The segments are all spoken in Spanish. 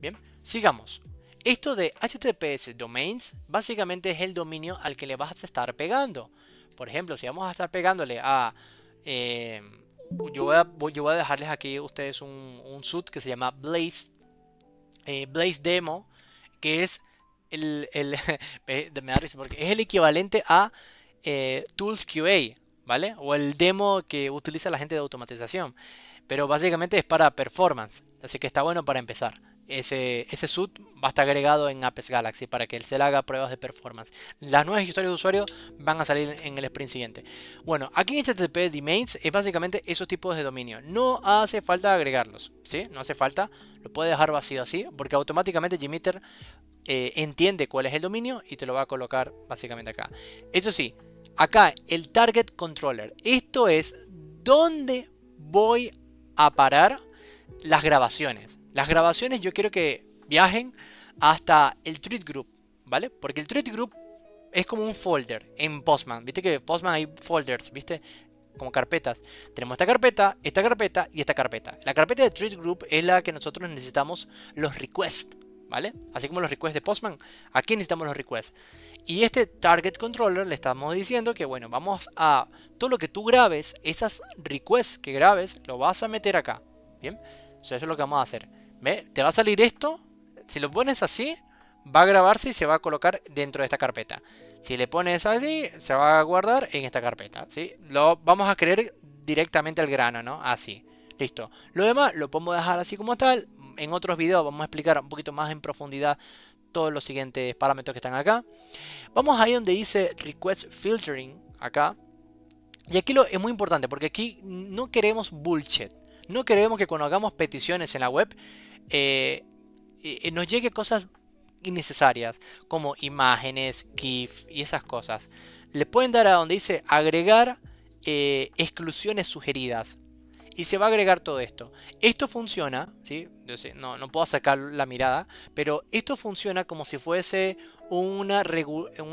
Bien, sigamos. Esto de HTTPS Domains básicamente es el dominio al que le vas a estar pegando. Por ejemplo, si vamos a estar pegándole a... Eh, yo, voy a, dejarles aquí a ustedes un, un suit que se llama Blaze. Eh, Blaze Demo. Que es el, el me da risa porque es el equivalente a eh, Tools QA. ¿Vale? O el demo que utiliza la gente de automatización. Pero básicamente es para performance. Así que está bueno para empezar ese, ese suit va a estar agregado en Apex Galaxy para que él se le haga pruebas de performance. Las nuevas historias de usuario van a salir en el sprint siguiente. Bueno, aquí en HTTP Domains es básicamente esos tipos de dominio. No hace falta agregarlos, ¿sí? No hace falta, lo puede dejar vacío así, porque automáticamente Gmeter eh, entiende cuál es el dominio y te lo va a colocar básicamente acá. Eso sí, acá el Target Controller. Esto es donde voy a parar las grabaciones. Las grabaciones yo quiero que viajen hasta el Treat Group, ¿vale? Porque el Treat Group es como un folder en Postman. Viste que en Postman hay folders, ¿viste? Como carpetas. Tenemos esta carpeta, esta carpeta y esta carpeta. La carpeta de Treat Group es la que nosotros necesitamos los requests, ¿vale? Así como los requests de Postman, aquí necesitamos los requests. Y este Target Controller le estamos diciendo que, bueno, vamos a todo lo que tú grabes, esas requests que grabes, lo vas a meter acá, ¿bien? eso es lo que vamos a hacer. ¿Ve? Te va a salir esto. Si lo pones así, va a grabarse y se va a colocar dentro de esta carpeta. Si le pones así, se va a guardar en esta carpeta. ¿sí? Lo vamos a querer directamente al grano, ¿no? Así. Listo. Lo demás lo podemos dejar así como tal. En otros videos vamos a explicar un poquito más en profundidad todos los siguientes parámetros que están acá. Vamos ahí donde dice Request Filtering, acá. Y aquí lo, es muy importante porque aquí no queremos bullshit. No queremos que cuando hagamos peticiones en la web eh, nos llegue cosas innecesarias como imágenes, GIF y esas cosas. Le pueden dar a donde dice agregar eh, exclusiones sugeridas y se va a agregar todo esto. Esto funciona, ¿sí? no, puedo sacar la mirada, pero esto funciona como si fuese una,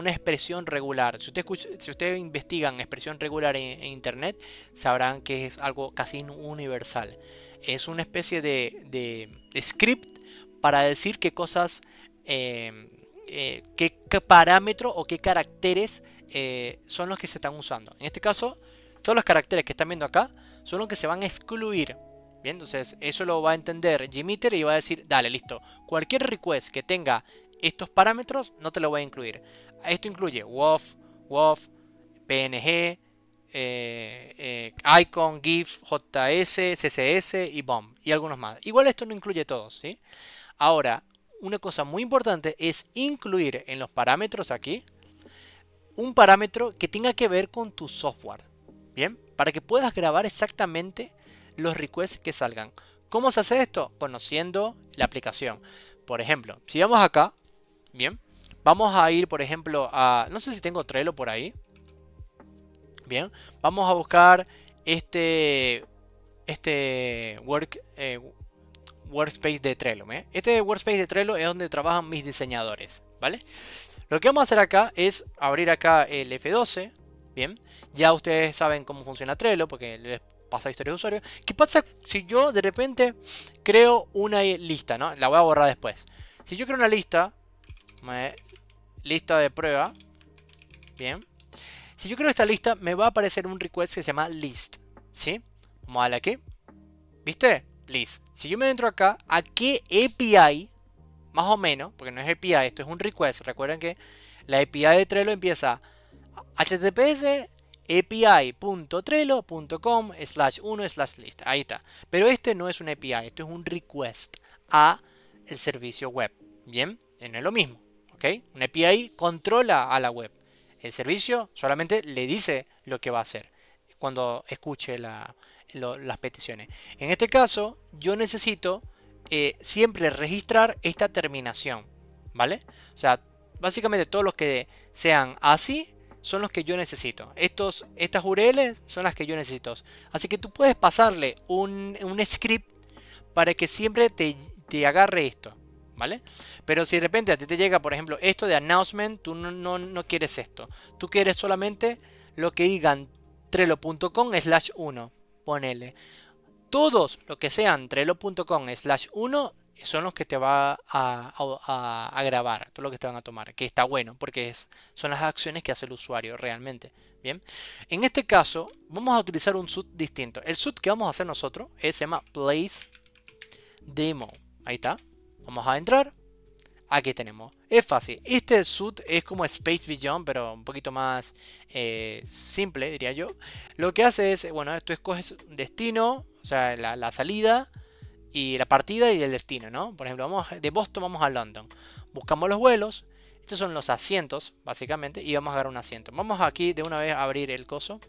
expresión regular. Si ustedes si ustedes investigan expresión regular en, internet, sabrán que es algo casi universal. Es una especie de, script para decir qué cosas, eh, eh, qué, parámetros o qué caracteres eh, son los que se están usando. En este caso, todos los caracteres que están viendo acá son los que se van a excluir. Bien, entonces eso lo va a entender Gmeter y va a decir, dale, listo. Cualquier request que tenga estos parámetros no te lo voy a incluir. Esto incluye WOF, WOF, PNG, eh, eh, icon, GIF, JS, CSS y BOM y algunos más. Igual esto no incluye todos. Ahora, una cosa muy importante es incluir en los parámetros aquí un parámetro que tenga que ver con tu software. Bien, para que puedas grabar exactamente los requests que salgan. ¿Cómo se hace esto? Conociendo la aplicación. Por ejemplo, si vamos acá, bien, vamos a ir, por ejemplo, a... No sé si tengo Trello por ahí. Bien, vamos a buscar este... Este work, eh, workspace de Trello. Este workspace de Trello es donde trabajan mis diseñadores, ¿vale? Lo que vamos a hacer acá es abrir acá el F12, Bien, ya ustedes saben cómo funciona Trello porque les pasa historia de usuario. ¿Qué pasa si yo de repente creo una lista? ¿no? La voy a borrar después. Si yo creo una lista, lista de prueba, bien. Si yo creo esta lista, me va a aparecer un request que se llama list. ¿Sí? Vamos a darle aquí. ¿Viste? List. Si yo me entro acá, ¿a qué API? Más o menos, porque no es API, esto es un request. Recuerden que la API de Trello empieza https api.trello.com slash 1 slash list. Ahí está. Pero este no es un API, esto es un request a el servicio web. Bien, no es lo mismo. ¿ok? Un API controla a la web. El servicio solamente le dice lo que va a hacer cuando escuche las peticiones. En este caso, yo necesito eh, siempre registrar esta terminación. ¿Vale? O sea, básicamente todos los que sean así son los que yo necesito. Estos, estas URLs son las que yo necesito. Así que tú puedes pasarle un, script para que siempre te, agarre esto. ¿Vale? Pero si de repente a ti te llega, por ejemplo, esto de announcement, tú no, no, quieres esto. Tú quieres solamente lo que digan trello.com slash 1. Ponele. Todos lo que sean trello.com slash 1 son los que te va a, grabar, todo lo que te van a tomar, que está bueno, porque son las acciones que hace el usuario realmente. Bien, en este caso vamos a utilizar un SUT distinto. El SUT que vamos a hacer nosotros es, se llama Place Demo. Ahí está. Vamos a entrar. Aquí tenemos. Es fácil. Este SUT es como Space Beyond, pero un poquito más eh, simple, diría yo. Lo que hace es, bueno, tú escoges destino, o sea, la, salida y la partida y el destino, ¿no? Por ejemplo, vamos de Boston vamos a London. Buscamos los vuelos. Estos son los asientos, básicamente, y vamos a agarrar un asiento. Vamos aquí de una vez a abrir el coso.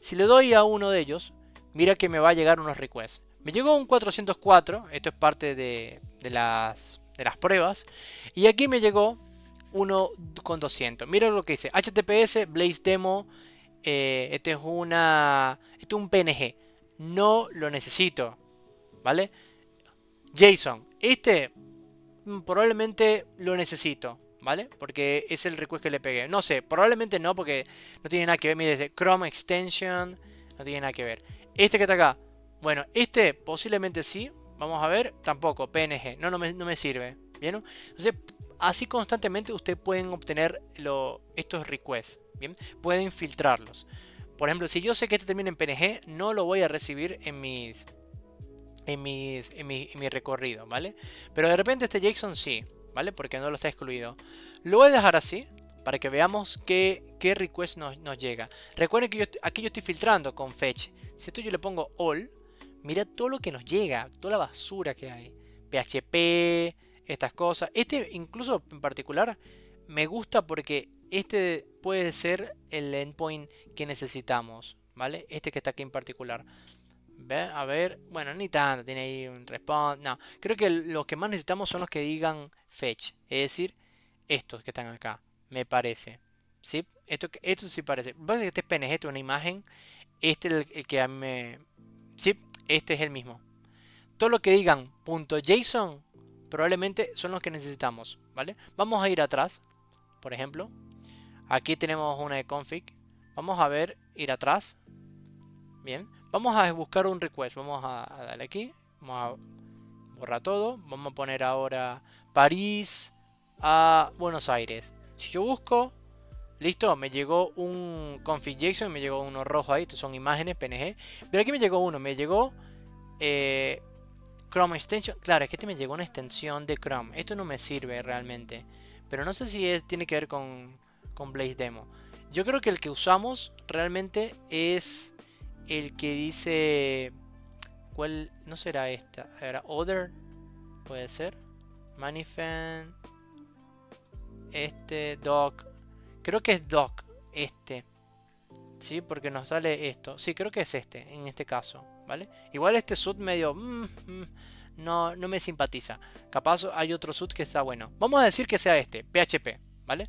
Si le doy a uno de ellos, mira que me va a llegar unos requests. Me llegó un 404, esto es parte de, las, de las pruebas. Y aquí me llegó uno con 200. Mira lo que dice, HTTPS, Blaze Demo, eh, este es una, este es un PNG. No lo necesito, ¿vale? JSON, este mm, probablemente lo necesito, ¿vale? Porque es el request que le pegué. No sé, probablemente no porque no tiene nada que ver. Mire, desde Chrome Extension, no tiene nada que ver. Este que está acá, bueno, este posiblemente sí. Vamos a ver, tampoco, PNG. No, no me, sirve. ¿Bien? Entonces, así constantemente ustedes pueden obtener estos requests. ¿Bien? Pueden filtrarlos. Por ejemplo, si yo sé que este termina en PNG, no lo voy a recibir en mis en, mis, en, mi, recorrido, ¿vale? Pero de repente este JSON sí, ¿vale? Porque no lo está excluido. Lo voy a dejar así para que veamos qué, qué request nos, llega. Recuerden que yo, aquí yo estoy filtrando con fetch. Si esto yo le pongo all, Mira todo lo que nos llega, toda la basura que hay. PHP, estas cosas. Este incluso en particular me gusta porque este puede ser el endpoint que necesitamos, ¿vale? Este que está aquí en particular. A ver, bueno, ni tanto, tiene ahí un response. No, creo que los que más necesitamos son los que digan fetch, es decir, estos que están acá, me parece. ¿Sí? Esto, esto sí parece. Parece que este es PNG, este es una imagen. Este es el, que a mí me. Sí, este es el mismo. Todo lo que digan .json probablemente son los que necesitamos, ¿vale? Vamos a ir atrás, por ejemplo. Aquí tenemos una de config. Vamos a ver, ir atrás. Bien. Vamos a buscar un request. Vamos a, darle aquí. Vamos a borrar todo. Vamos a poner ahora París a Buenos Aires. Si yo busco, listo, me llegó un config me llegó uno rojo ahí. Son imágenes PNG. Pero aquí me llegó uno, me llegó eh, Chrome Extension. Claro, es que este me llegó una extensión de Chrome. Esto no me sirve realmente. Pero no sé si es, tiene que ver con, con Blaze Demo. Yo creo que el que usamos realmente es el que dice... ¿Cuál? No será esta. Era Other. Puede ser. Manifest. Este. Doc. Creo que es Doc. Este. Sí, porque nos sale esto. Sí, creo que es este. En este caso. Igual este sud medio... Mm, mm, no, no me simpatiza. Capaz hay otro sud que está bueno. Vamos a decir que sea este, PHP, ¿vale?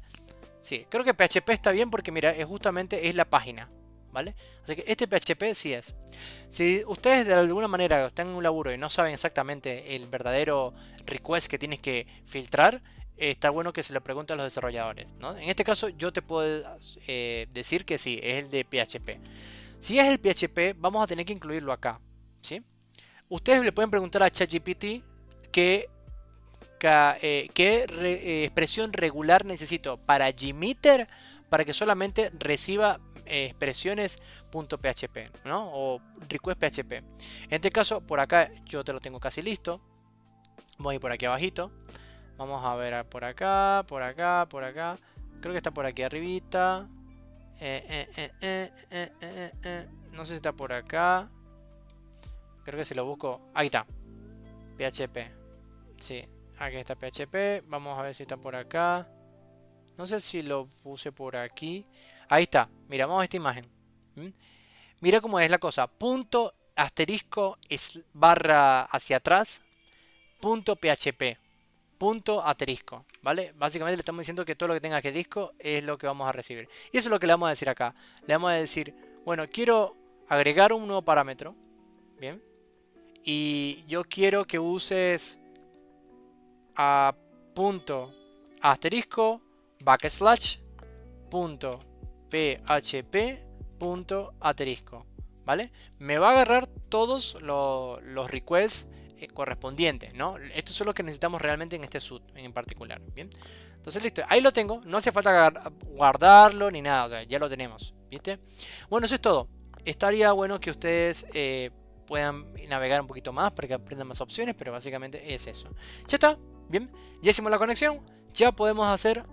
Sí, creo que PHP está bien porque mira, es justamente es la página, ¿vale? Así que este PHP sí es. Si ustedes de alguna manera están en un laburo y no saben exactamente el verdadero request que tienes que filtrar, está bueno que se lo pregunten a los desarrolladores, En este caso yo te puedo eh, decir que sí, es el de PHP. Si es el PHP, vamos a tener que incluirlo acá. ¿sí? Ustedes le pueden preguntar a ChatGPT qué, eh, qué eh, expresión regular necesito para Gmeter para que solamente reciba eh, expresiones .php ¿no? o request PHP. En este caso, por acá yo te lo tengo casi listo. Voy por aquí abajito. Vamos a ver por acá, por acá, por acá. Creo que está por aquí arribita. No sé si está por acá. Creo que si lo busco. Ahí está. PHP. Sí, aquí está PHP. Vamos a ver si está por acá. No sé si lo puse por aquí. Ahí está. Mira, vamos a esta imagen. Mira cómo es la cosa. Punto asterisco es barra hacia atrás. Punto PHP punto asterisco, ¿vale? Básicamente le estamos diciendo que todo lo que tenga asterisco es lo que vamos a recibir. Y eso es lo que le vamos a decir acá. Le vamos a decir, bueno, quiero agregar un nuevo parámetro, ¿bien? Y yo quiero que uses a punto asterisco backslash punto php punto asterisco, ¿vale? Me va a agarrar todos los, los requests eh, correspondiente, ¿no? Esto es lo que necesitamos realmente en este sud en particular, ¿bien? Entonces listo, ahí lo tengo, no hace falta guardarlo ni nada, o sea, ya lo tenemos, ¿viste? Bueno, eso es todo. Estaría bueno que ustedes eh, puedan navegar un poquito más para que aprendan más opciones, pero básicamente es eso. Ya está, bien, ya hicimos la conexión, ya podemos hacer